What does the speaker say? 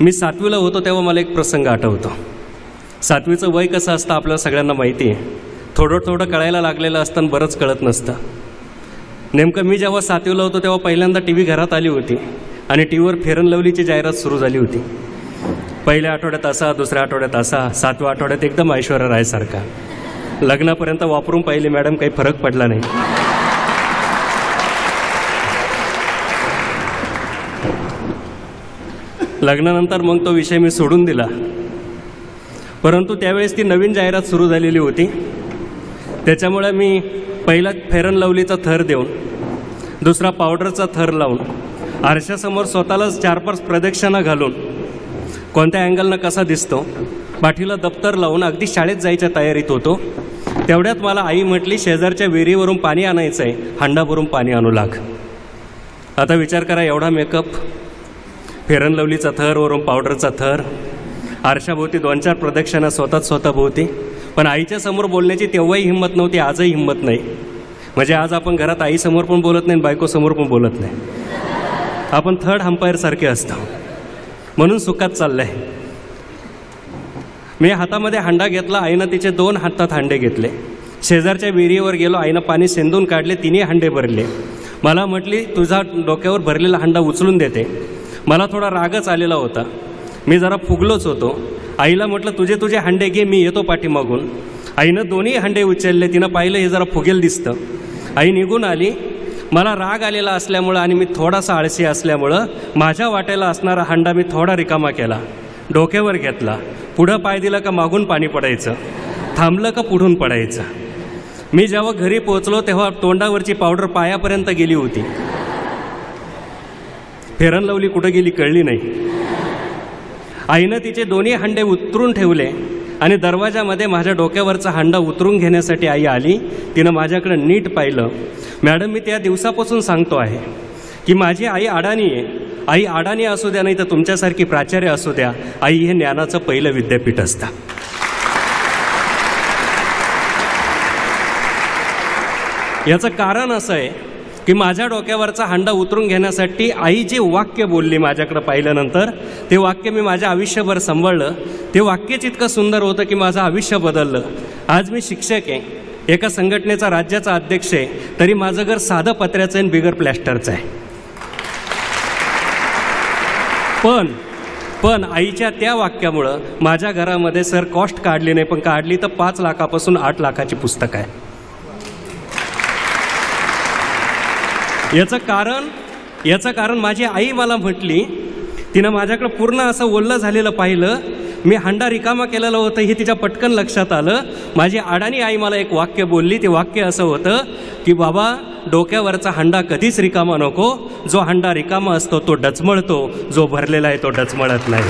मी सातवीला होतो तेव्हा मला एक प्रसंग आठवतो. सातवीचं वय कसं असतं आपल्याला सगळ्यांना माहिती आहे. थोडं थोडं कळायला लागलेलं असतं आणि बरंच कळत नसतं. नेमकं मी जेव्हा सातवीला होतो तेव्हा पहिल्यांदा टी व्ही घरात आली होती आणि टी व्हीवर फेरन लवलीची जाहिरात सुरू झाली होती. पहिल्या आठवड्यात असा दुसऱ्या आठवड्यात असा सातव्या आठवड्यात एकदम ऐश्वर्या रायसारखा. लग्नापर्यंत वापरून पाहिले मॅडम काही फरक पडला नाही. लग्नानंतर मग तो विषय मी सोडून दिला. परंतु त्यावेळेस ती नवीन जाहिरात सुरू झालेली होती. त्याच्यामुळे मी पहिला फेरन लवलीचा थर देऊन दुसरा पावडरचा थर लावून आरशासमोर स्वतःलाच चार पाच प्रदक्षिणा घालून कोणत्या अँगलनं कसा दिसतो पाठीला दप्तर लावून अगदी शाळेत जायच्या तयारीत होतो. तेवढ्यात मला आई म्हटली शेजारच्या विहिरीवरून पाणी आणायचं आहे हंडाभरून पाणी आणू लाग. आता विचार करा एवढा मेकअप फेरन लवलीचा थर वरून पावडरचा थर. आरशाभोवती दोन चार प्रदक्षिणा स्वतःच स्वतःभोवती. पण आईच्या समोर बोलण्याची तेव्हाही हिंमत नव्हती आजही हिंमत नाही. म्हणजे आज आपण घरात आईसमोर पण बोलत नाही बायकोसमोर पण बोलत नाही. आपण थर्ड अंपायरसारखे असतो. म्हणून सुखात चाललंय. मी हातामध्ये हांडा घेतला आईनं तिचे दोन हातात हांडे घेतले. शेजारच्या विहिरीवर गेलो आईनं पाणी शेंदून काढले तिन्ही हांडे भरले. मला म्हटली तुझा डोक्यावर भरलेला हांडा उचलून देते. मला थोडा रागच आलेला होता. मी जरा फुगलोच होतो. आईला म्हटलं तुझे तुझे हांडे घे मी येतो पाठीमागून. आईनं दोन्ही हांडे उचलले तिनं पाहिलं हे जरा फुगेल दिसतं. आई निघून आली. मला राग आलेला असल्यामुळं आणि मी थोडासा आळशी असल्यामुळं माझ्या वाट्याला असणारा हांडा मी थोडा रिकामा केला. डोक्यावर घेतला. पुढं पाय दिला का मागून पाणी पडायचं. थांबलं का पुढून पडायचं. मी जेव्हा घरी पोचलो तेव्हा तोंडावरची पावडर पायापर्यंत गेली होती. फेरन लवली कुठं गेली कळली नाही. आईनं तिचे दोन्ही हांडे उतरून ठेवले आणि दरवाजामध्ये माझ्या डोक्यावरचा हांडा उतरून घेण्यासाठी आई आली. तिनं माझ्याकडे नीट पाहिलं. मॅडम मी त्या दिवसापासून सांगतो आहे की माझी आई अडाणी आहे. आई अडाणी असू द्या नाही तर तुमच्यासारखी प्राचार्य असू द्या. आई हे ज्ञानाचं पहिलं विद्यापीठ असतं. याचं कारण असं आहे की माझ्या डोक्यावरचा हांडा उतरून घेण्यासाठी आई जे वाक्य बोलली माझ्याकडं पाहिल्यानंतर ते वाक्य मी माझ्या आयुष्यभर सांभाळलं. ते वाक्यच इतकं सुंदर होतं की माझं आयुष्य बदललं. आज मी शिक्षक आहे. एका संघटनेचा राज्याचा अध्यक्ष आहे. तरी माझं घर साधं पत्र्याचं आणि बिगर प्लॅस्टरचं आहे. पण पण आईच्या त्या वाक्यामुळं माझ्या घरामध्ये सर कॉस्ट काढली नाही पण काढली तर पाच लाखापासून आठ लाखाची पुस्तकं आहे. याचं कारण याचं कारण माझी आई मला म्हटली तिनं माझ्याकडं पूर्ण असं ओल्लं झालेलं पाहिलं मी हांडा रिकामा केलेलं होतं हे तिच्या पटकन लक्षात आलं. माझी अडाणी आई मला एक वाक्य बोलली ते वाक्य असं होतं की बाबा डोक्यावरचा हांडा कधीच रिकामा नको. जो हांडा रिकामा असतो तो डचमळतो. जो भरलेला आहे तो डचमळत नाही.